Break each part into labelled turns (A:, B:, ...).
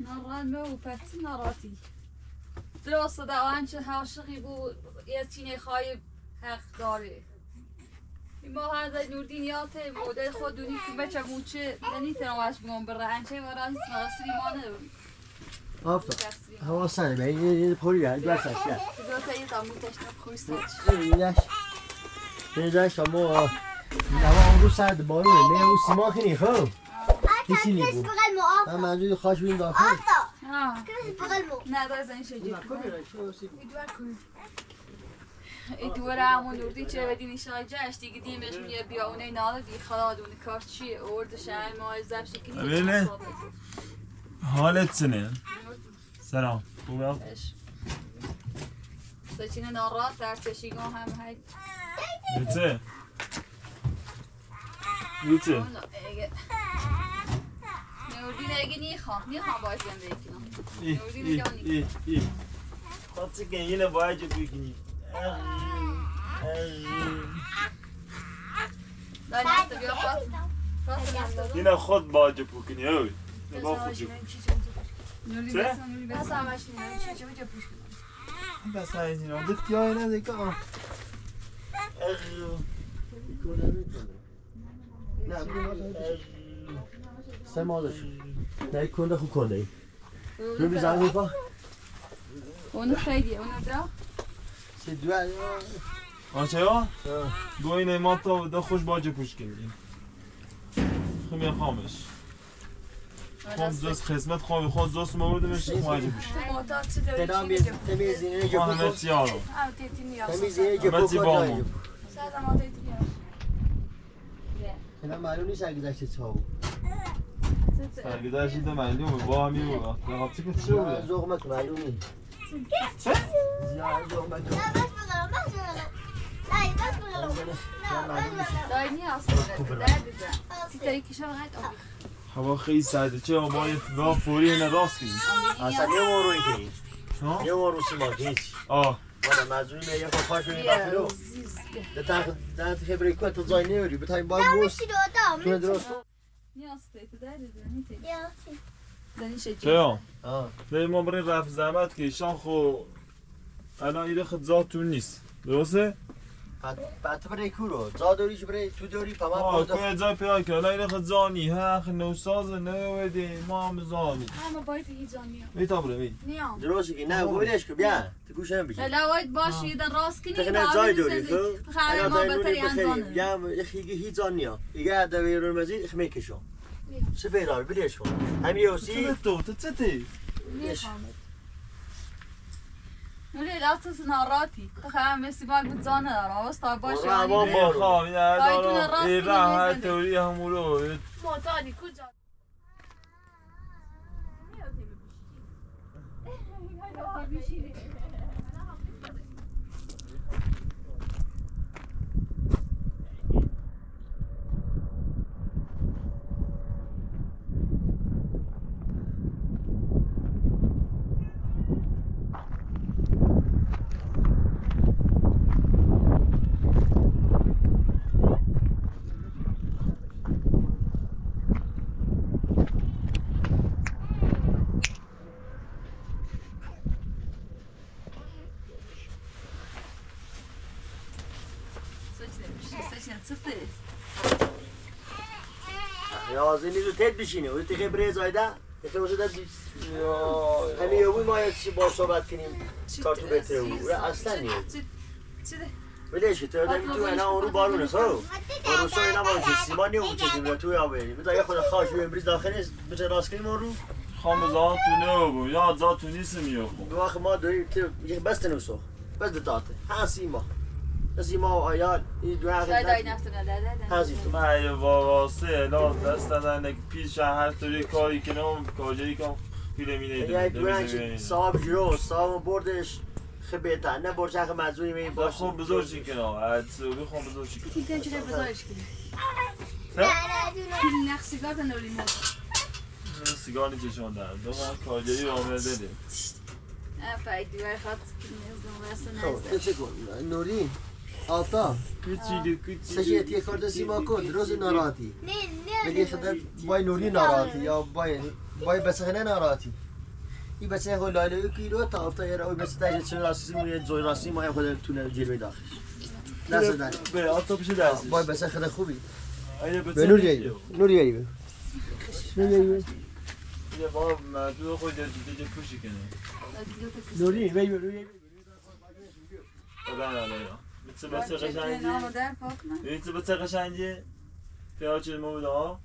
A: ناران مو پتی ناراتی درست دا آنچه عاشقی بود یه چینه خواهی حق داره ما هذا نوردين ياته مودة خودوني كبتشا موچه نني تنواش بگم بره انچه وران مغسری مانه
B: آفتا هوا سنه به این یه پوری هر دو سش کرد اما هوا اون رو سرد بارونه نه اون سیما خیلی خوب. کسی نی بود من منظور خاش بین داخل
A: da sen şey ciddi. ادوار همون نوردی چه بدین ایشای جشت. دیگه دیمش میگه بیا اونه ناله دی خلاد اون کار چیه؟ اورد شهر ما زب شکلی.
C: ببینه. حالت چنه سلام. خوبه
A: سچین نارات در چشیگاه هم های
C: بیچه بیچه
A: نوردی دیگه نیخوام نیخوام باش زندگی کنم
C: ای ای ای ای خاطر که اینه باید بگیری
A: داری نفت بیا خواست خواست
C: اینه خود باید بکنی اوی با خود جو
A: نوری
C: چه؟
A: بسن نوری بسن
C: بس این رو دکتی های نده که آه
B: سه مالش نه کنده خوب کنده ای. رو بیزن میپا
A: اونو خیلی اونو درا
B: سه دو
C: آچه ها؟ گو اینه ما تا ده خوش باید پوش کنی خمی خامش. خام زوز خدمت خواهی. خود زوز مورد میشه خواهی پوش.
B: تنام بیز تمیز اینه جو
C: خواهی همه چیارو
B: تمیز تنام معلوم نیست اگه داشته چاو
C: سرگداشتی ده معلومه با همی بود؟ ده حادثه که چه؟ بوده
B: زغمت معلوم نیست.
C: چه؟
B: زیاد
A: غیت آبی
C: هوا خیلی سرده. چه ما یه با فوری اینه راست کنیم
B: اصلا یه مورو که
C: ها؟
B: یه مورو سیما که هیچ.
C: آه.
B: والا مزونی یه پاش رو داخلو ده تا ده تا خبره کو تو زای نمیری بتایم با موس تو درست
A: نی اصلا تو درد ده نی تی دنی شجی
C: چه ها؟
B: آه.
C: ده ما برین رفت زحمت که شان خو الان ایره خود ذاتون نیست. درسته؟
B: بعد برای کورو. زا دوریش برای تو دوری پا من
C: آه
B: برد
C: کوی جای پیدا که. الان ایره خود زانی. ها خی نوساز نویده ما هم زانی.
A: اما باید هیزانی
C: می تا بره می
A: نیام.
B: درسته که نه گویلش که بیا. تو گوش هم بگی
A: لا باید باش یدن راست کنی
B: تخنه زای دوری خب؟
A: خیلی ما بهتری انزانه
B: یا یخی هیچ زان نیا. ایگه دوی رو مزید اخمی کشو. سفیرار بلیش کن. همی اوسی
C: چه تو تو چه تی؟
A: نوری دستت ناراتی تو خیلی مسی باید بود زانه داره آوستا باش
B: برو اما
A: یعنی
B: برو.
C: خواه این
A: دایتون
C: دارم
A: راست
C: ایره
A: کنی
C: هر
A: می‌زنی.
B: یا زنی رو تد بشینه و تخی بره زایده تخی واسه دست همی یه ما با صحبت کنیم کار تو بهتره او اصلا بلیش که تو دمی تو اینا اون رو بارونه خب اون رو سو اینا باشه سیما نیه اون چیزی میره توی آبه بذار یه خود خواهش بیم بریز داخل نیست بچه راست کنیم اون رو
C: خام زان تو نه بو یا زان تو نیست میو
B: وقت ما داریم تو یه بس تنوسو بس دتاته ها سیما سیما و آیال این دو
A: دای
B: ها زیتو
C: من یه واسه لا دست دادن که پیش هر طوری کاری کنم کاجایی کنم پیله می
B: یه
C: نیده
B: دو رنگ صاحب جلو صاحب بردش خیلی بهتر. نه برچ حق مزونی می
C: با
B: باشه.
C: خون بزرگی کنم ادسو بخون بزرگی کنم
A: تیکن چه بزارش کنی. نخ سیگار نوری مو
C: سیگار چشان در دو من کاجایی آمده ده
A: افای دیوار خط نیازم
B: خب
A: واسه
B: چه کن؟ نورین آفتاب
C: کوچیلی کوچیلی
B: سشی تی کارد سیما کن روز ناراحتی.
D: نه نه
B: ولی شده بای نوری ناراحتی یا بای بای بسخنه ناراحتی؟ این بچه خود لایله کی رو تا افتا یه روی مثل تاج چه راستی یه زوی راستی ما خود تونه جلوی داخل. دست دن
C: به آتا پیش دستش
B: بای بسه خود خوبی. به نور یایی نور یایی به نور یایی
C: یه بار مردو خود دیگه پوشی کنه.
B: نوری یایی
C: بله بله بچه بچه قشنگی
A: نامو در پاکنه
C: بچه بچه قشنگی پیاز چه مو بده ها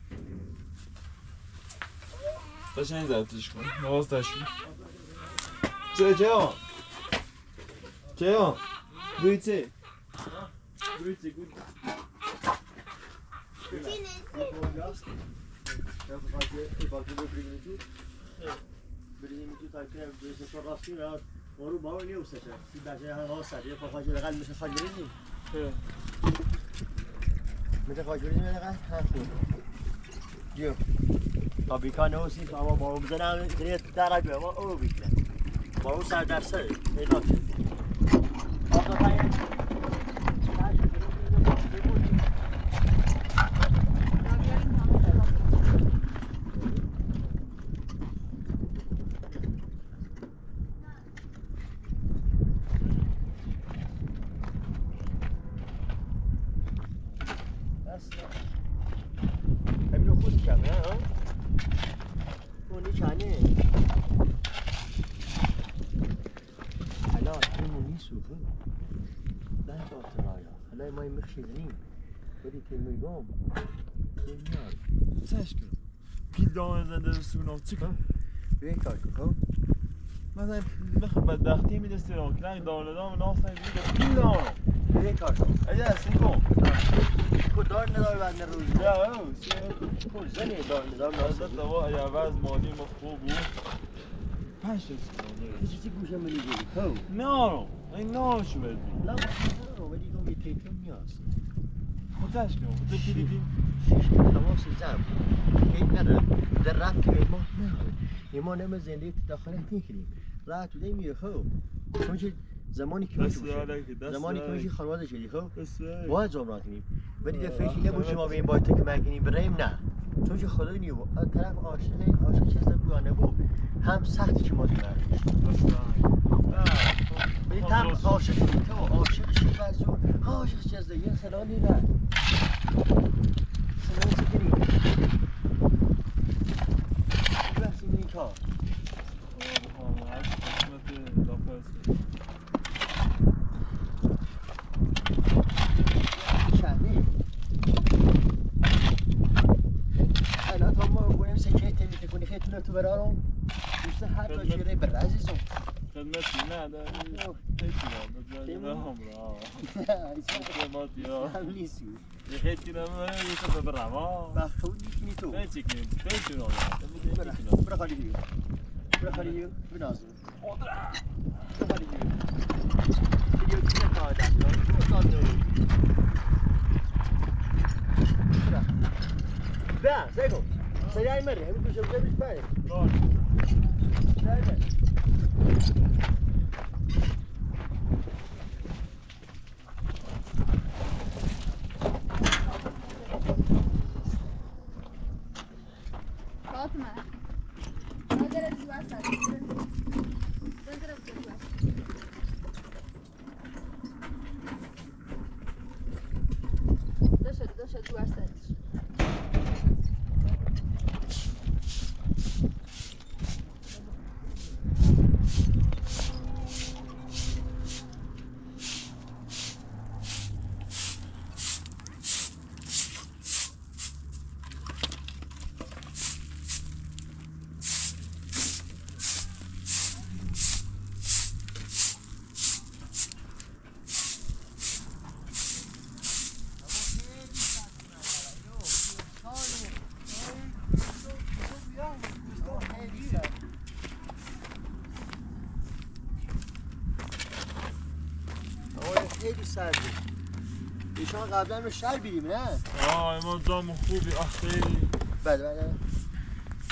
C: قشنگ زبطش کن نواز تشکن چه چه ها چه ها بوی چه بوی چه گوی
B: Oru baba niye ustaça? Bir bence ha ha sarıyor. Fakacı da kalmış fakacı değil. مثل خاجوری میاد ها خوب جو فابریکا نوسی اما با اون بزنم زیر درک به ما او بیکنه با اون سر در سر پیدا شد آقا پایین همینو خود کمه ها اونی چانه حالا این سوفه نه با ترایا حالا ما این مخشیدنیم بدی که میگم نمیاد
C: تشکن دامن زنده سونام چی کن
B: به این کار کن خب
C: مثلا بخ بدبختی میدستی رو کنن دامن دامن ناستن دیگه پیل دامن
B: به این کار کن.
C: اگه هستی کن
B: کدار ندار بنده روز
C: یا او
B: کل زنی دار ندار
C: نازد
B: نازد
C: دوا اگه عوض مالی ما خوب بود. پنج تا
B: کسی چی گوشه منی گیری خب؟
C: نه این نه شو بدی
B: لا ما ولی گم یه تیتون نیاز.
C: متش کن. خود پیلی بین
B: شش تماس زم نره در رفت به ما نه ما نم زنده داخل می‌کنیم راه تو میره خب. چون که زمانی که میشه
C: که
B: زمانی که میشه خانواده شدی خب. باید زمران کنیم. ولی یه فکری نبود شما به این باید که مگنی بریم نه. چون که خدا نیو. طرف عاشق عاشق چیز بگوانه بود هم سختی که ما
C: داره
B: ولی هم عاشق تو عاشق شی و زور عاشق چیز دیگه سلانی نه.
C: Blessing in car. Oh, my, i'm got
B: the lockers.
C: یه خیلی نمه یه سفر برم ها
B: بخون میکنی تو
C: نه چکنی تکی را
B: برا برا خالی بیو برا خالی بیو بنازم برا خالی بیو بیو چیه کار دست تو استاد نو برا برا سگو سریعی مره همین دوشه
A: Thank you. سرده ایشان قبلا به شهر بیریم نه؟
C: آه ایمان جام خوبی خیلی.
B: بله بله.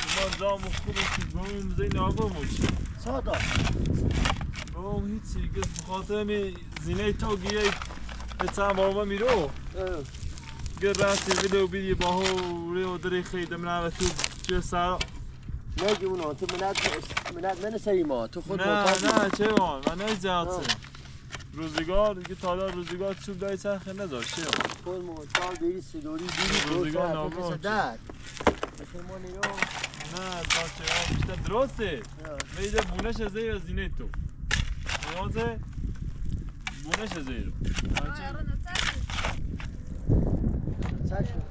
C: ایمان جام خوبی که گمون زین آقا موچی
B: سادا.
C: اوه هیچی گفت بخاطر می زینه تا گیه به چند بابا میرو. گر راستی ویدیو بیدی با هو ریو دری خیلی من تو چه سر؟
B: نگی اونو تو ملت ملت من سری ما تو خود
C: نه. نه چه وان من نه زیاد
B: آه.
C: روزگار دیگه تا حالا روزگار چوب دای چرخه وان
B: خود محتاط بری سدوری بیری
C: روزگار
B: ما نیرو
C: نه وان بیشتر. درسته. میده بونش زیر زینه تو. نیازه بونش زیر.
B: چشم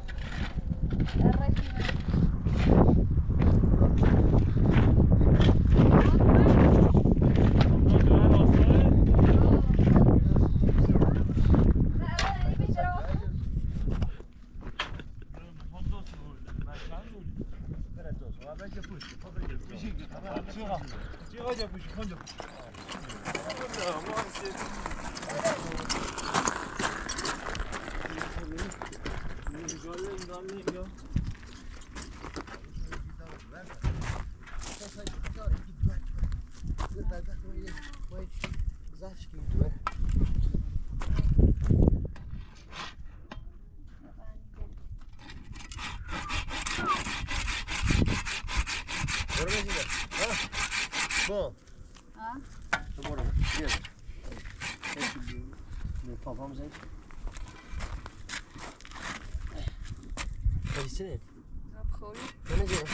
B: Bom.
A: Ha?
B: Då går det. Gör det. Nu pappa med sig. Vad är det? Vad är det?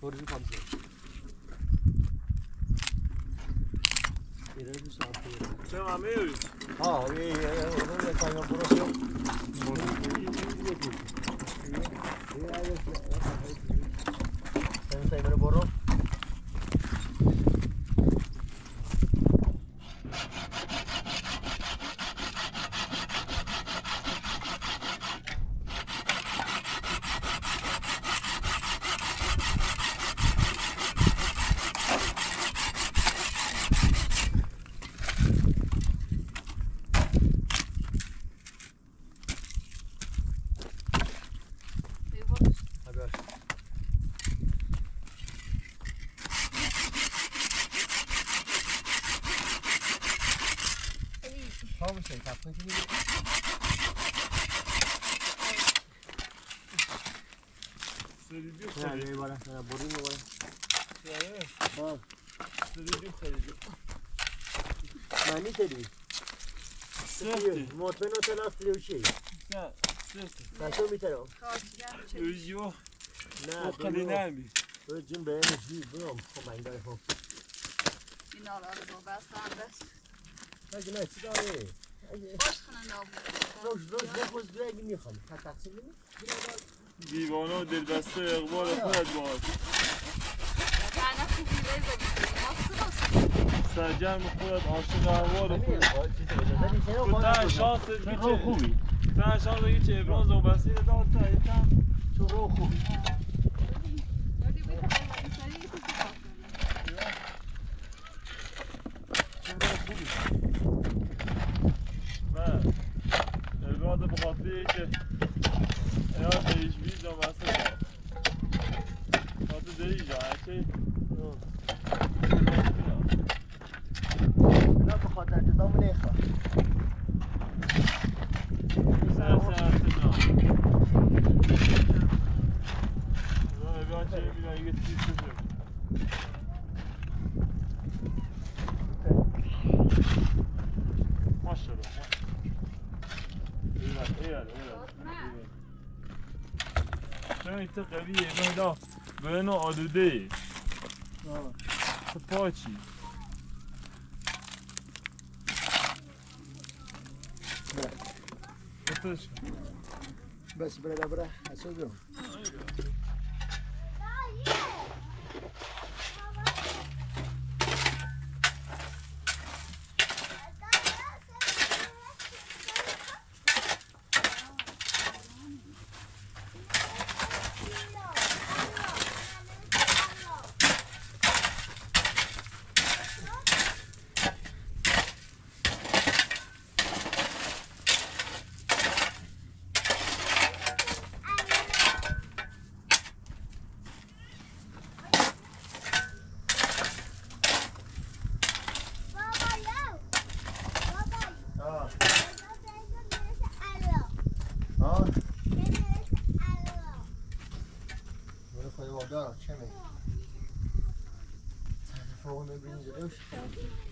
B: Vad är det på sig? Är det du sa att
C: چه ممیوی
B: Ja, vi är på väg på oss. Sen säger এবারে বড় مطمئنه تلاف فلوشی
C: سفته
B: میترم
C: ایو
B: نه بلو نمی جون به اینو جی
C: برام خب
B: این داری خب
C: این
B: آلا رو بستم بس اگه
C: نه
B: چی داری؟ باش خنه نابو روش روش بخوز دو اگه می‌خوام تا تقسیم نمی؟
C: دیوانا و دلبسته اقبال خودت سرجرم خودت عاشق احوال خودت. تو تن شانس
B: تو خوبی؟
C: تن شانس دیگه چه ابراز و بسیر داد تا
B: رو خوبی
C: و ابراز بخاطر که ایاد دیش بیز و بسیر داد خاطر دیش جا که
B: نه به خاطر جدامو نخواه
C: سر سر سر ماشاءالله ایوان ایوان ایوان چون ایتا قویه مهدا به نوع آلوده پاچی
B: بس برا برا اصلا
A: Oh. the.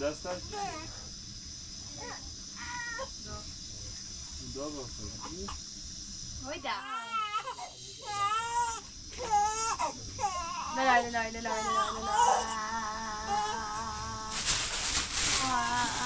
C: دستش دا باشه
A: Hoida. La la la la la la la la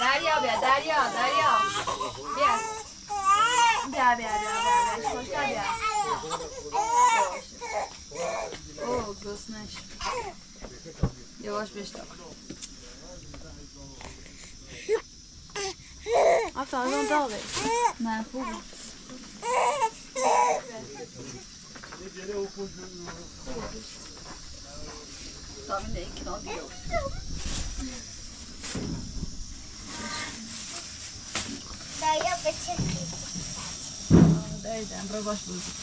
A: دریا بیا دریا دریا بیا بیا بیا بیا بیا بیا خوشتا بیا اوه گسنش یواش بشتا
D: After någon dag.
A: نه خوب Ta min egen knagg
D: Där jag betäcker.
A: Där
D: Felder, am Brauerschluss.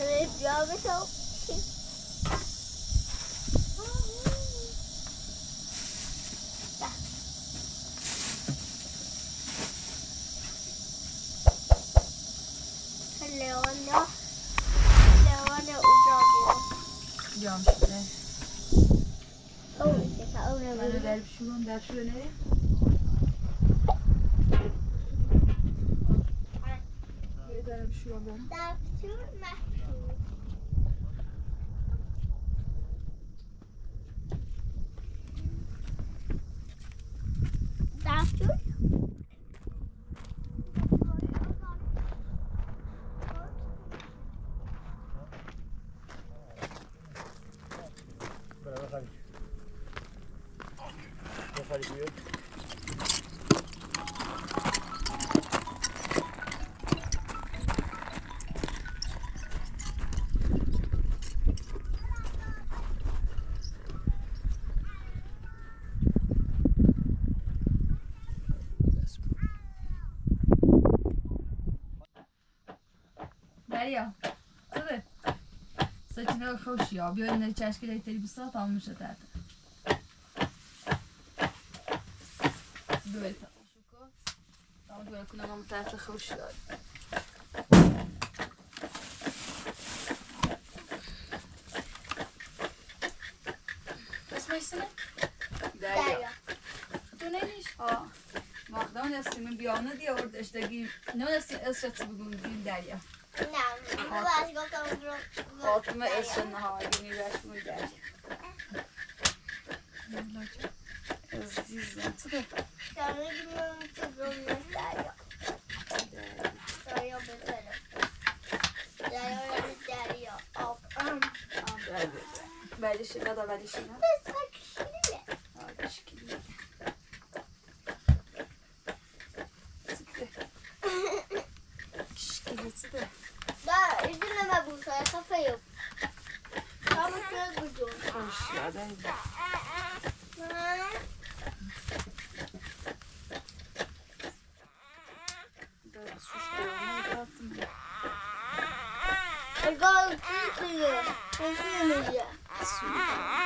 D: And then drove it out. Leona, Leona
A: urodził. Jąż też. O,
D: jaka ona ma.
B: Ale dalszy mam dalszy.
A: دریا خوبه سچینه خوشی ها بیا این چشکی داری تری بسا تمام میشه تحت دوی تا تمام دوی کنم هم تحت خوشی ها اسمش سنه؟ دریا تو نمیش؟ آه مقدام دستیم بیانه دی آورد اشتگی نه دستیم اسرت بگون بیم Fatıma Esen halini resmi der. Aziz atı da.
D: Sonra bilmiyorum çocuğum gösteriyor. Sonra bakarım. Sonra gösteriyor. Hop.
A: Böyle şeyler de böyle şeyler.
D: Biz bakışlıyız.
A: Bakışlıyız. Çıktı. Kişkilisi de.
D: Aa üzülme Bursa'ya kafa yok. Tamam söz bucu. Aşağıdan gidelim. I got a pizza. I see it.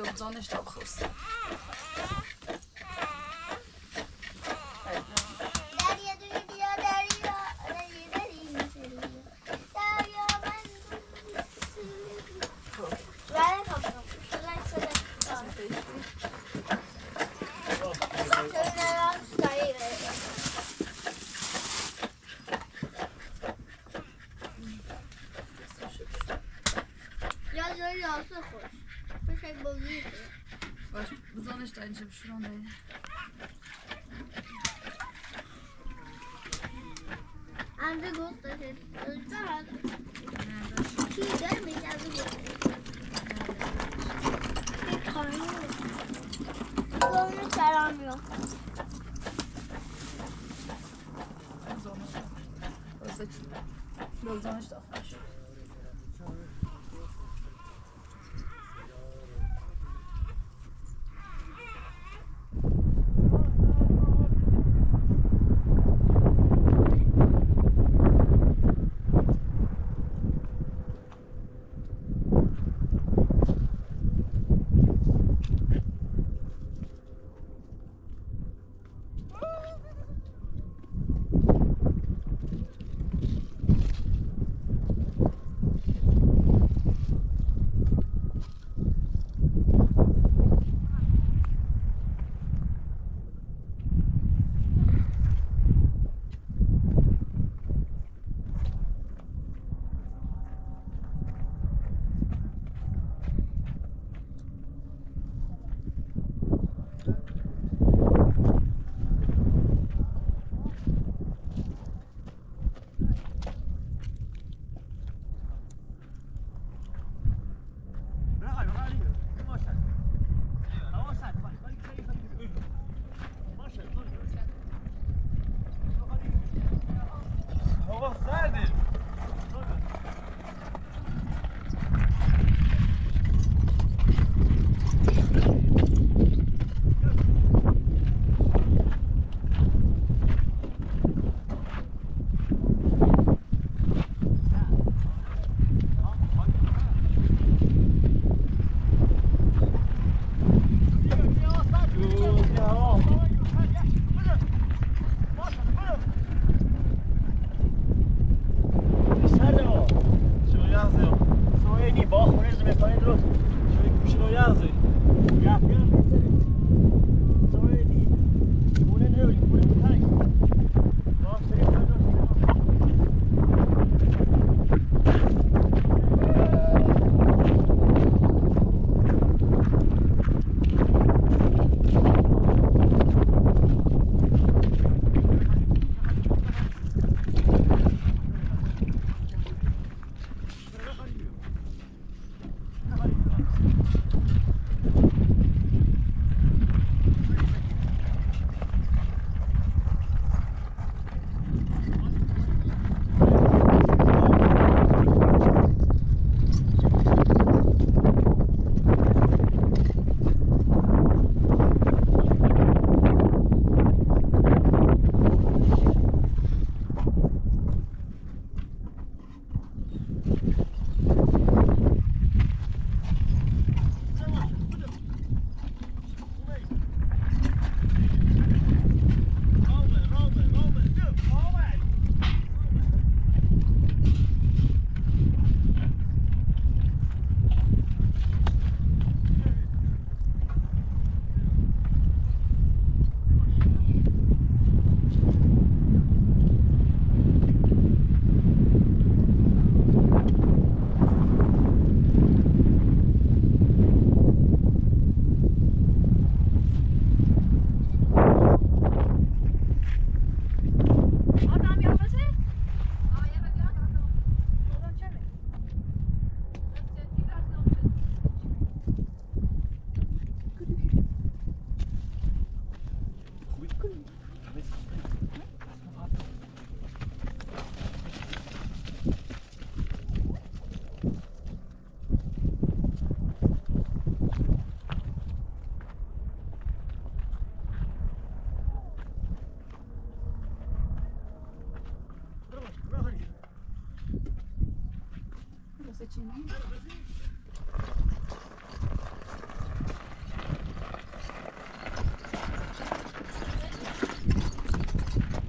D: 我
A: 不知道那是什
D: 么回事。grande gosta de salada. Que dame salada. Que karnım. Kolunu
B: çaramıyor. Rozdaki.
A: Rozdaki. Thank dele!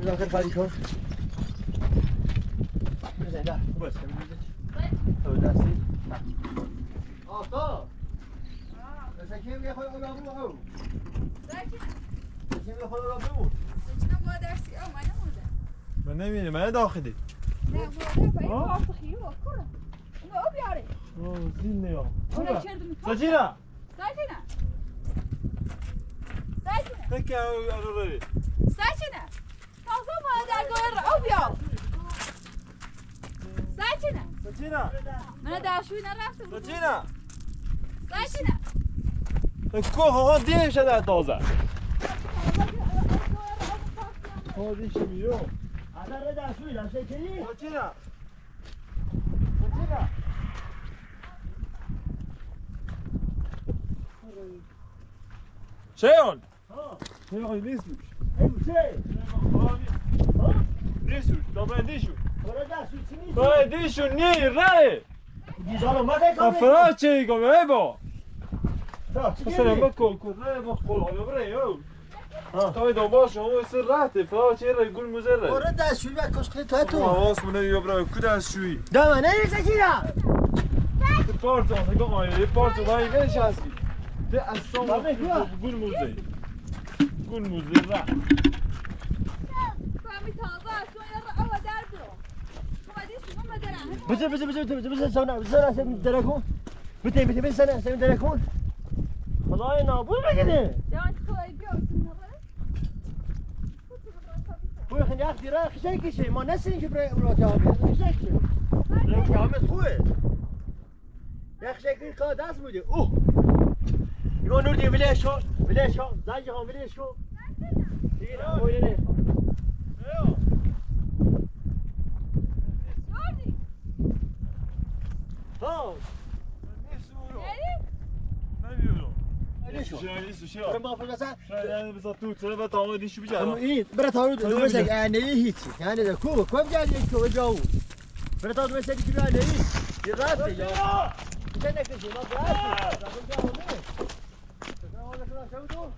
B: داخل خالی کن ده بس تو دستی آقا kim یه خود آقا بو او kim یه خود آقا بو
A: سجنا ما درسی او ما نموده
C: من نمی‌دونم من داخلی
A: نه بوده با این
C: آه.
A: کارت خیو کنه اون او بیاره
C: اوه زین نیا
A: اون چرد می‌کنه
C: سجینا
A: سجنا سجنا
C: تکه اروری
A: سجنا تازه ما در گوهر او بیار سجنا
C: سجینا
A: من درشوی نرفتم
C: سجینا
A: سجنا
C: کو ها دیم شده تازه ها دیشی میو
B: آدم دستوی دسته کی
C: سجینا سجینا شیون
B: ها
C: شیون نیستوش
B: ای بوچه ها
C: نیستوش دابه دیشو
B: برای دستوی چی نیست
C: دابه دیشو نی ره
B: دیزارو مده کامل
C: افرا چی گم ای با
B: تا چی
C: مثلا
B: گیری
C: بکن کن ره با خول آیا بره یو
B: ها
C: تا دنبال شما سر رهته فرا چی ره گل مزره
B: برای دستوی و کشکلی تو تو
C: حواس منه یا برای کود از شوی
B: دامه نه سکینا
C: پارت ده
A: او در برو اومدی شما مدرن
B: بزن بزن بزن بزن بزن سونا بته بته بزن اسم درکون خدای نابود بگیره
A: جان تو ای بیا
B: بوی خیلی وقت دیره خشک کشه ما نسیم که برای اولاد آبی خشک شه یک کامل خوبه یک خشک که دست بوده اوه ایمان نور دی ولیش کن ولیش کن زنجی خان ولیش کن دیگه نه اوی نه ها ولیش کن برای ما فکر مثلا اما این برای تا رو دو مثل یعنی هیچی یعنی ده کوبه کوب جایی یک کوبه جاو برای تا رو مثل که جایی نه یه رفته یا چه نکشی ما برای جاو نه
C: گل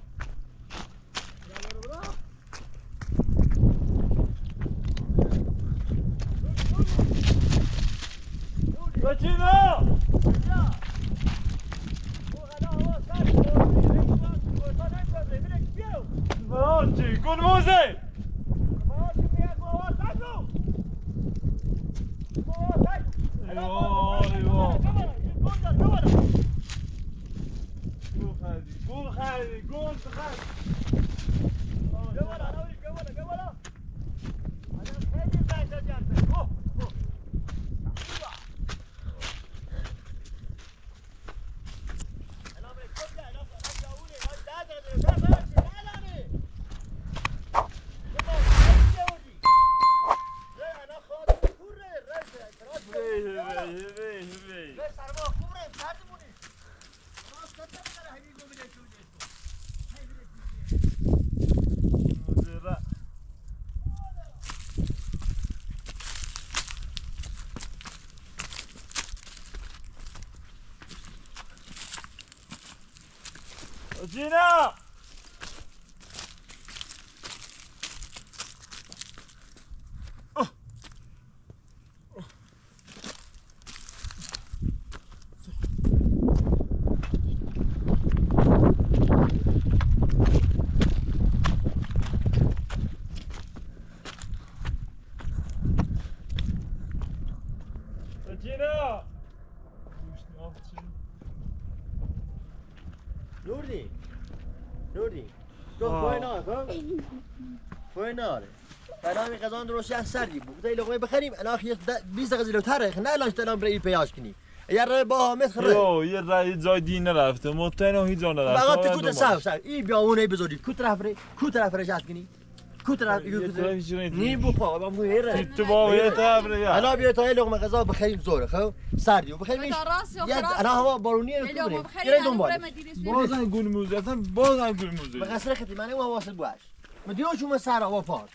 B: ジーナ فویناره برای غذا درست یه سری بود. گفتم لقمه بخریم. الان یه 20 دقیقه تره. نه الان تنام برای پیاش کنی یه رای با همت خره
C: یو یه رای جای دین رفته متن هیچ جا نرفته.
B: فقط کوت سر سر. این بیاونه بزودی کوت رفره کوت رفره شات کنی. كتر نيبو خو ابا مو
C: هيرا تبا ويت ابر يا
B: انا بيت هاي لغمه غذا بخيل
A: زور خو سردي
B: وبخيل
A: مش
B: انا هوا
A: بارونيه
B: كبري
A: كيري
B: دنبال
C: بازن گل موز اصلا بازن گل موز
B: به قصر خدمت من هوا واسه بوش مدیو شما سر
A: و فار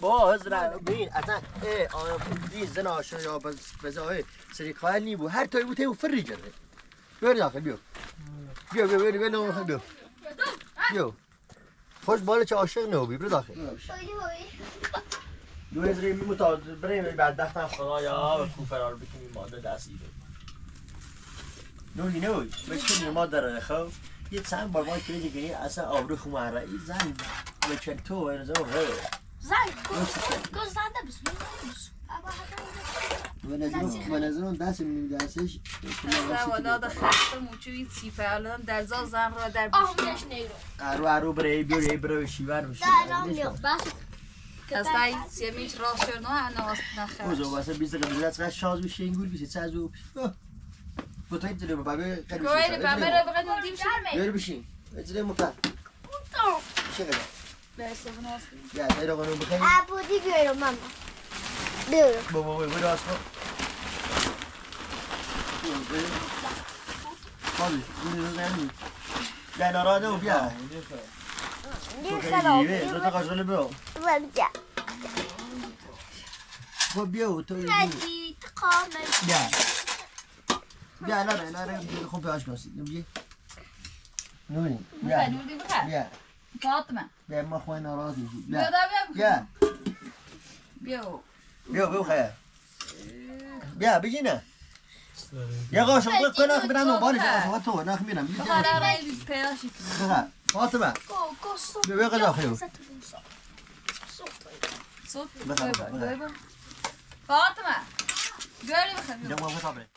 B: با هزرن بین اصلا ای آیا دیز زن آشنا یا بزاهای سری کایل نی هر تایی بود تایی فری جره بیا آخه بیا بیا بیا بیا بیا بیا بیا خوش بالا چه عاشق نه بی بیا داخل دو هزار می متا بریم بعد ده تا خدایا و کوفرار بکنیم ماده دستی نو نو ما در خو یه چند بار ما کلی دیگه اصلا آبرو خو مرعی زن و چل تو و
D: زن زن گوزنده بس
B: ولازم دست میده دستش
A: سواداد خست موچوی الان در زا زن را در
D: بوشتش نیرو.
B: ارو ارو بره بیور ای بره شیور
D: بشه
A: کستا این سیمیش را شنو انا هست نخش
B: بزو واسه بیست قبل از قد شاز میشه این گول بیشه چه از او بطایی دلو بابه قد
A: بشه کوهی بابه را بقید ندیم
B: شد. بیور بشین. اجره مکن چقدر؟
A: به سبونه هستی؟
B: یا ایرا قانون بخیر؟
D: ابودی بیورم ماما. Dude.
B: Wait, wait, wait, wait, I smoke. Mami, ini tu kan ni. Dah nak rasa upia. Ni kalau ni tu
D: tak
B: kasih lebih. Tu apa? Kau biar
D: tu. Lagi
B: terkawal. Ya. Ya, lah, lah, lah. Kau biar asal sih, nampi.
A: نونی بیا
B: بیا
A: فاطمه
B: بیا ما خوای ناراضی بیا
A: بیا
B: بیا
A: بیا
B: بیا بیا خیر. بیا بگینه یه قاشق بگو که نخ برم نوبالی قاشق تو نخ میرم.
A: خب،
B: خب. فاطمه. بیا بیا قضا خیو
A: فاطمه. بیاری بخیر
B: بیا بخیر